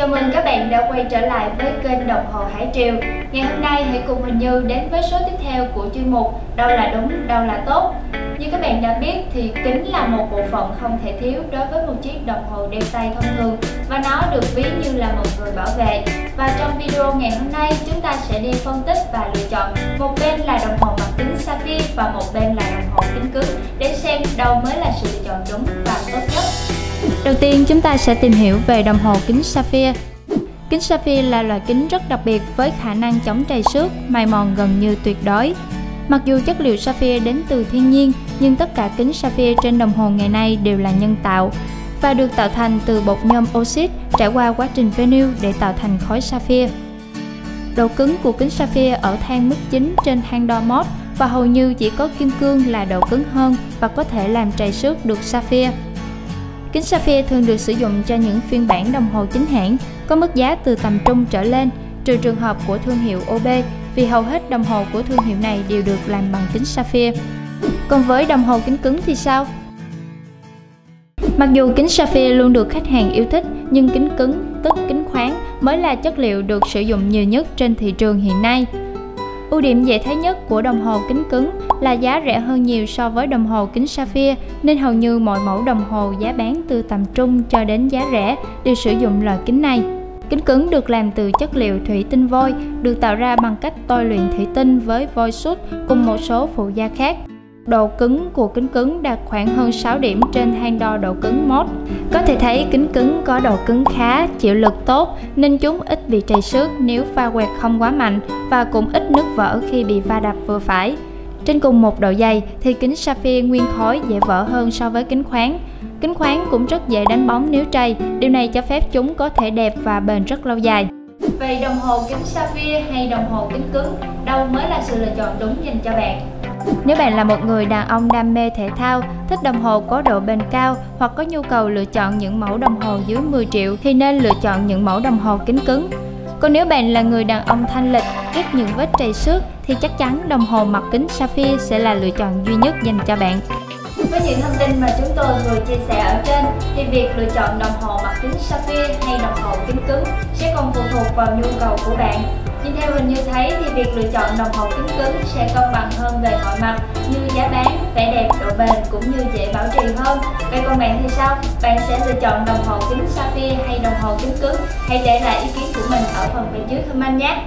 Chào mừng các bạn đã quay trở lại với kênh Đồng Hồ Hải Triều. Ngày hôm nay hãy cùng Huỳnh Như đến với số tiếp theo của chuyên mục Đâu là đúng, đâu là tốt. Như các bạn đã biết thì kính là một bộ phận không thể thiếu đối với một chiếc đồng hồ đeo tay thông thường Và nó được ví như là một người bảo vệ. Và trong video ngày hôm nay chúng ta sẽ đi phân tích và lựa chọn Một bên là đồng hồ mặt kính sapphire và một bên là đồng hồ kính cứng Để xem đâu mới là sự lựa chọn đúng và tốt nhất. Đầu tiên chúng ta sẽ tìm hiểu về đồng hồ kính sapphire. Kính sapphire là loại kính rất đặc biệt với khả năng chống trầy xước, mài mòn gần như tuyệt đối. Mặc dù chất liệu sapphire đến từ thiên nhiên, nhưng tất cả kính sapphire trên đồng hồ ngày nay đều là nhân tạo và được tạo thành từ bột nhôm oxit trải qua quá trình vinyl để tạo thành khối sapphire. Độ cứng của kính sapphire ở thang mức 9 trên thang đo mốt và hầu như chỉ có kim cương là độ cứng hơn và có thể làm trầy xước được sapphire. Kính sapphire thường được sử dụng cho những phiên bản đồng hồ chính hãng có mức giá từ tầm trung trở lên, trừ trường hợp của thương hiệu OB vì hầu hết đồng hồ của thương hiệu này đều được làm bằng kính sapphire. Còn với đồng hồ kính cứng thì sao? Mặc dù kính sapphire luôn được khách hàng yêu thích, nhưng kính cứng, tức kính khoáng, mới là chất liệu được sử dụng nhiều nhất trên thị trường hiện nay. Ưu điểm dễ thấy nhất của đồng hồ kính cứng là giá rẻ hơn nhiều so với đồng hồ kính sapphire nên hầu như mọi mẫu đồng hồ giá bán từ tầm trung cho đến giá rẻ đều sử dụng loại kính này. Kính cứng được làm từ chất liệu thủy tinh vôi, được tạo ra bằng cách tôi luyện thủy tinh với vôi sút cùng một số phụ gia khác. Độ cứng của kính cứng đạt khoảng hơn 6 điểm trên thang đo độ cứng mốt. Có thể thấy kính cứng có độ cứng khá, chịu lực tốt nên chúng ít bị trầy xước nếu pha quẹt không quá mạnh và cũng ít nứt vỡ khi bị va đập vừa phải. Trên cùng một độ dày thì kính sapphire nguyên khối dễ vỡ hơn so với kính khoáng. Kính khoáng cũng rất dễ đánh bóng nếu trầy, điều này cho phép chúng có thể đẹp và bền rất lâu dài. Vậy đồng hồ kính sapphire hay đồng hồ kính cứng, đâu mới là sự lựa chọn đúng dành cho bạn? Nếu bạn là một người đàn ông đam mê thể thao, thích đồng hồ có độ bền cao hoặc có nhu cầu lựa chọn những mẫu đồng hồ dưới 10 triệu thì nên lựa chọn những mẫu đồng hồ kính cứng. Còn nếu bạn là người đàn ông thanh lịch, ghét những vết trầy xước thì chắc chắn đồng hồ mặt kính sapphire sẽ là lựa chọn duy nhất dành cho bạn. Với những thông tin mà chúng tôi vừa chia sẻ ở trên thì việc lựa chọn đồng hồ mặt kính sapphire đồng hồ kính cứng sẽ còn phụ thuộc vào nhu cầu của bạn. Nhưng theo hình như thấy thì việc lựa chọn đồng hồ kính cứng sẽ cân bằng hơn về mọi mặt như giá bán, vẻ đẹp, độ bền cũng như dễ bảo trì hơn. Vậy còn bạn thì sao? Bạn sẽ lựa chọn đồng hồ kính sapphire hay đồng hồ kính cứng? Hãy để lại ý kiến của mình ở phần bên dưới comment nhé.